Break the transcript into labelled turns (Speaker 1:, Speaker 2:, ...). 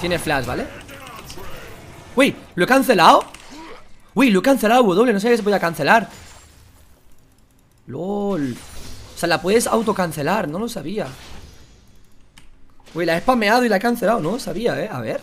Speaker 1: Tiene flash, ¿vale? Uy, ¿lo he cancelado? Uy, lo he cancelado, W, no sabía que se podía cancelar. LOL. O sea, la puedes autocancelar, no lo sabía. Uy, la he spameado y la he cancelado, no lo sabía, eh, a ver.